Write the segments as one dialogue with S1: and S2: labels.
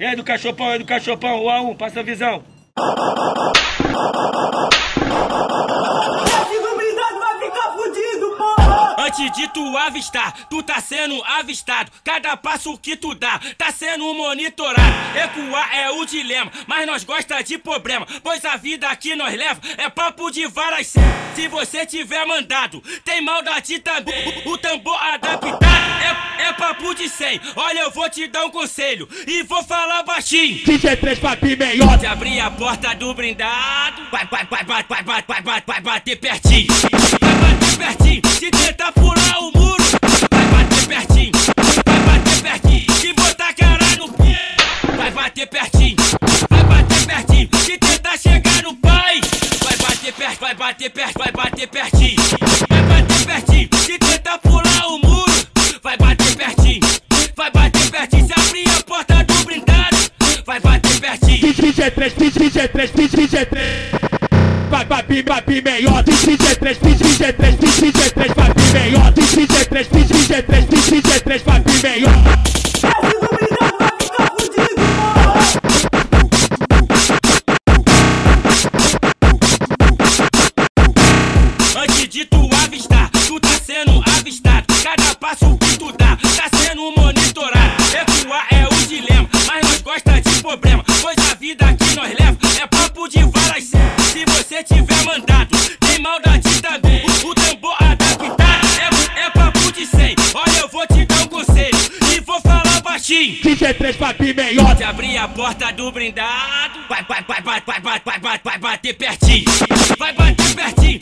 S1: E aí do cachopão, e aí do cachopão, o A1, passa a visão. Antes de tu avistar, tu tá sendo avistado. Cada passo que tu dá, tá sendo monitorado. Recuar é o dilema, mas nós gosta de problema. Pois a vida que nós leva é papo de varas. Se você tiver mandado, tem maldade também. O, o tambor adaptado é, é papo de 100. Olha, eu vou te dar um conselho e vou falar baixinho.
S2: 33 papi melhor.
S1: Se abrir a porta do brindado, vai, vai, vai, vai, vai, vai, vai, vai, vai bater pertinho. Vai bater pertinho. Se tentar pular o três, DJ três, DJ três. Vai, vai, bim, vai, bim, melhor. DJ três, DJ três, DJ três, vai, bim, melhor. DJ três, DJ três, DJ três, vai,
S2: bim, melhor.
S1: Falar baixinho.
S2: 33 papi melhor.
S1: Se abrir a porta do blindado, vai, vai, vai, vai, vai, vai, vai, vai, vai bater pertinho. Vai bater pertinho.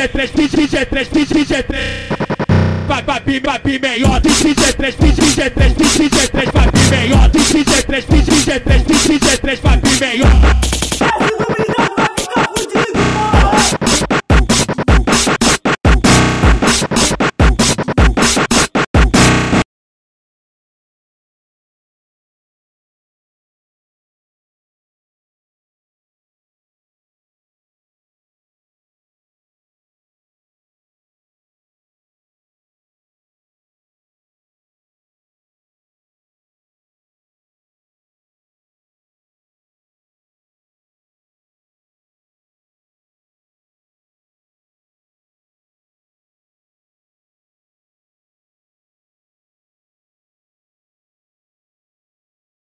S1: DJ 3, DJ 3, DJ 3 Papi, papi melhor DJ 3,
S2: DJ 3, DJ 3 Papi melhor DJ 3, DJ 3, DJ 3 Papi melhor